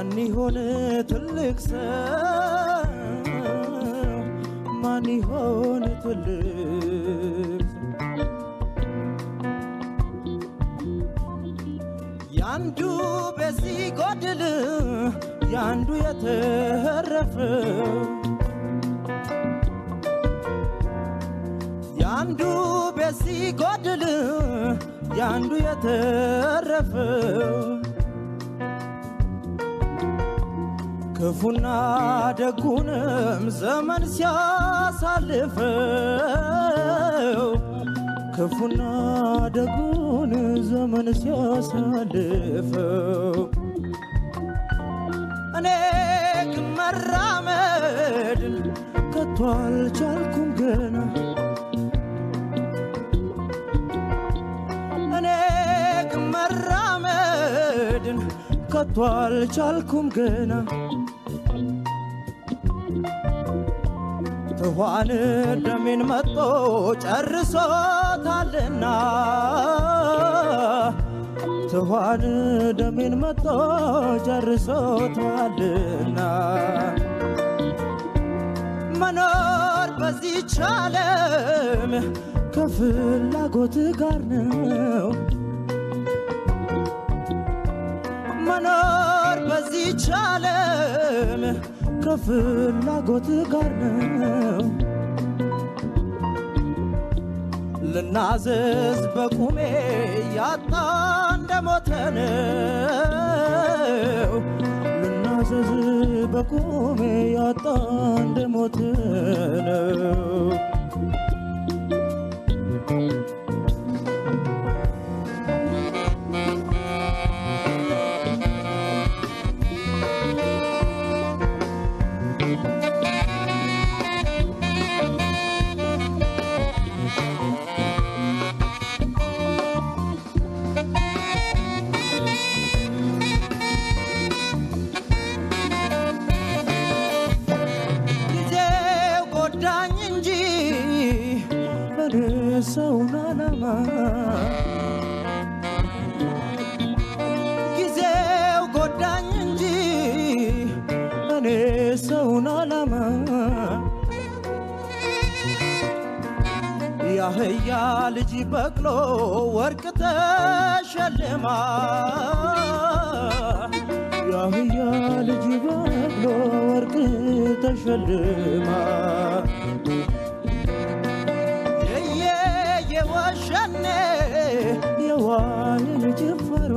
ማን ይሆን ትልቅ ሰው? ያንዱ ቤት ሲጎድል ያንዱ የተረፈው ያንዱ ቤት ሲጎድል ያንዱ የተረፈው ክፉና ደጉንም ዘመን ሲያሳልፈው ክፉና ደጉን ዘመን ሲያሳልፈው እኔ ግን መራመድን ከቶ አልቻልኩም ገና። እኔ ግን መራመድን ከቶ አልቻልኩም ገና ትኋን ደሜን መጦ ጨርሶታልና? ትኋን ደሜን መጦ ጨርሶታልና? መኖር በዚህች ዓለም ከፍላጎት ጋር ነው። መኖር በዚህች ዓለም ከፍላጎት ጋር ነው። ልናዘዝ በቁሜ ያጣ እንደሞተ ልናዘዝ በቁሜ ያጣ እንደሞተ በርሰውን አላማ ጊዜው ጎዳኝ እንጂ እኔ ሰውን አላማ ያህያ ልጅ በቅሎ ወርቅ ተሸልማ። ያህያ ልጅ በቅሎ ወርቅ ተሸልማ የወሸኔ የዋልን ጭፈሮ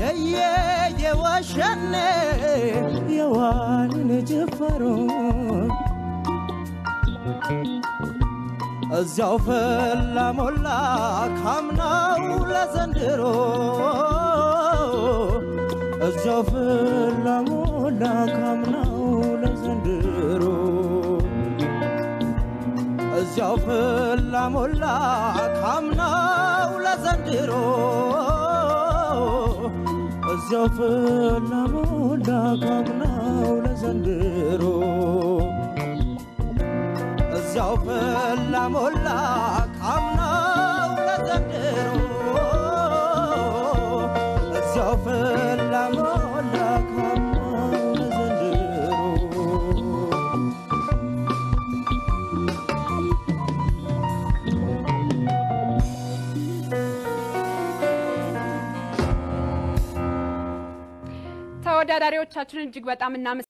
የየ የወሸኔ የዋልን ጭፈሮ እዚያው ፈላ ሞላ ካምናው ለዘንድሮ። እዚያው ፈላ ሞላ እዚያው ፈላ ሞላ ካምናው ለዘንድሮ። እዚያው ፈላ ሞላ ካምናው ለዘንድሮ። እዚያው ፈላ ሞላ ካምናው ለዘንድሮ ተወዳዳሪዎቻችንን እጅግ በጣም